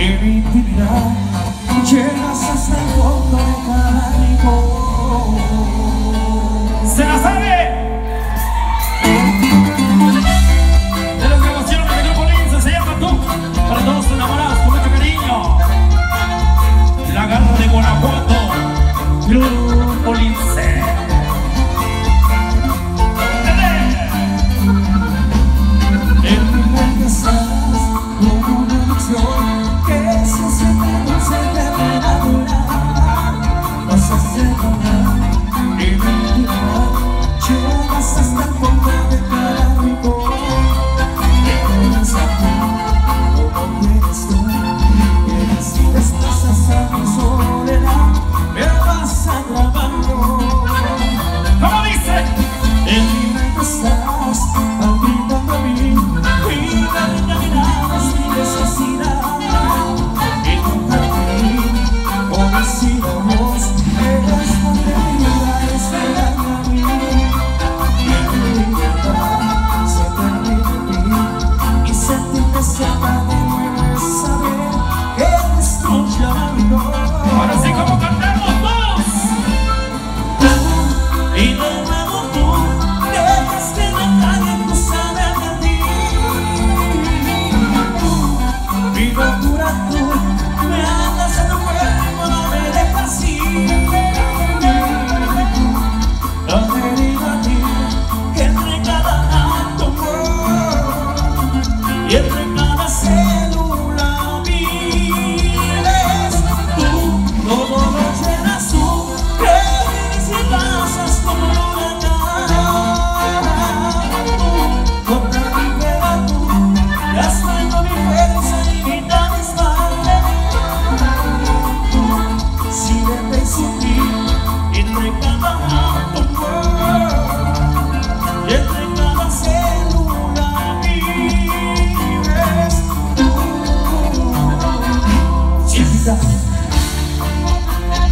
y mi intimidad llegas hasta el fondo de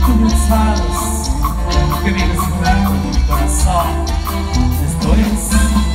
Cubre os faros, caminhos brancos do coração. Os dois.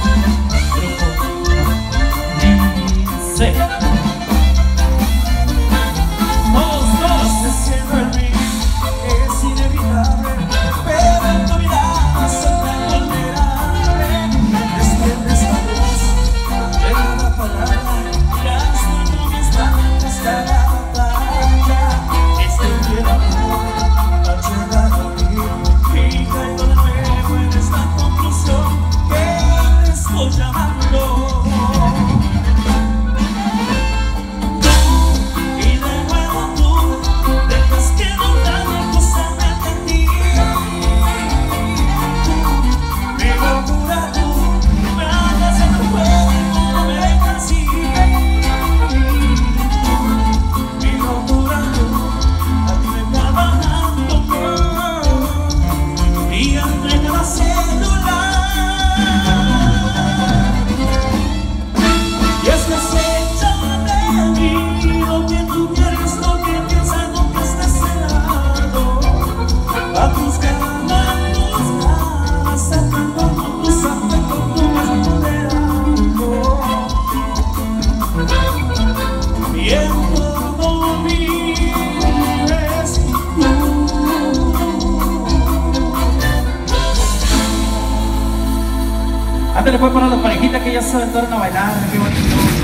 le fue para la parejita que ya se aventaron a bailar, qué bonito.